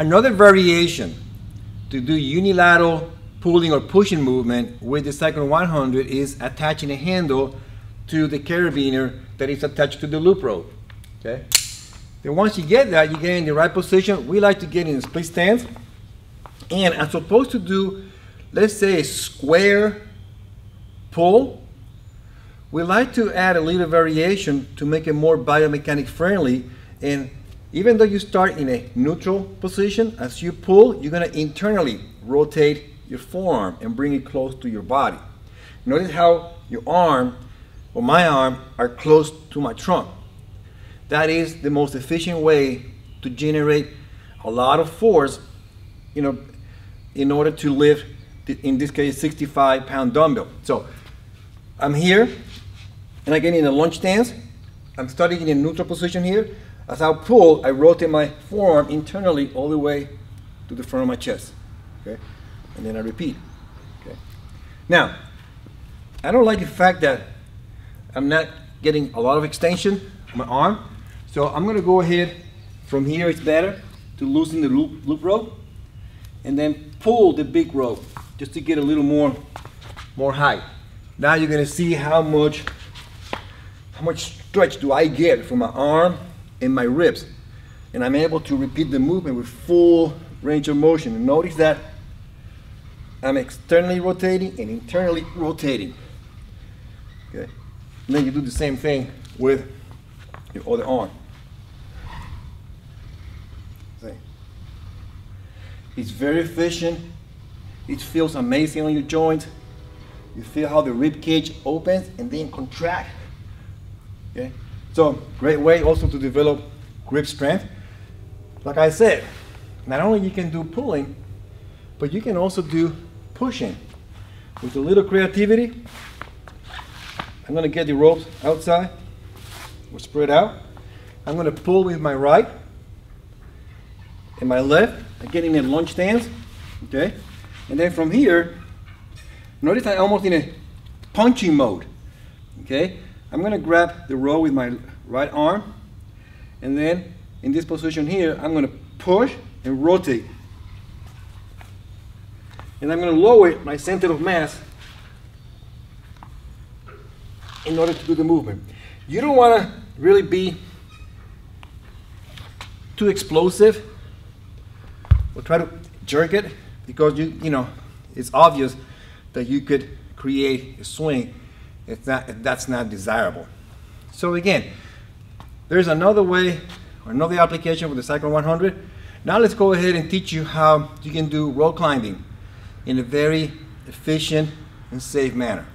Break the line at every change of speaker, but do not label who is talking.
Another variation to do unilateral pulling or pushing movement with the Cyclone 100 is attaching a handle to the carabiner that is attached to the loop rope. Okay. Then once you get that, you get in the right position. We like to get in a split stance. And I'm supposed to do, let's say, a square pull. We like to add a little variation to make it more biomechanic friendly. And even though you start in a neutral position, as you pull, you're gonna internally rotate your forearm and bring it close to your body. Notice how your arm or my arm are close to my trunk. That is the most efficient way to generate a lot of force, you know, in order to lift, in this case, 65 pound dumbbell. So I'm here and get in a lunge stance. I'm starting in a neutral position here. As I pull, I rotate my forearm internally all the way to the front of my chest. Okay? And then I repeat. Okay? Now, I don't like the fact that I'm not getting a lot of extension on my arm. So I'm gonna go ahead, from here it's better, to loosen the loop, loop rope, and then pull the big rope, just to get a little more, more height. Now you're gonna see how much, how much stretch do I get from my arm and my ribs. And I'm able to repeat the movement with full range of motion. And notice that I'm externally rotating and internally rotating. Okay. And then you do the same thing with your other arm. See? It's very efficient. It feels amazing on your joints. You feel how the rib cage opens and then contract. Okay? So, great way also to develop grip strength. Like I said, not only you can do pulling, but you can also do pushing. With a little creativity, I'm gonna get the ropes outside, or spread out. I'm gonna pull with my right and my left, I'm getting in lunge stance, okay? And then from here, notice I'm almost in a punching mode, okay? I'm gonna grab the rope with my right arm, and then in this position here, I'm gonna push and rotate. And I'm gonna lower my center of mass in order to do the movement. You don't wanna really be too explosive or try to jerk it because you, you know, it's obvious that you could create a swing that, if that's not desirable. So again, there's another way or another application with the Cyclone 100. Now let's go ahead and teach you how you can do rope climbing in a very efficient and safe manner.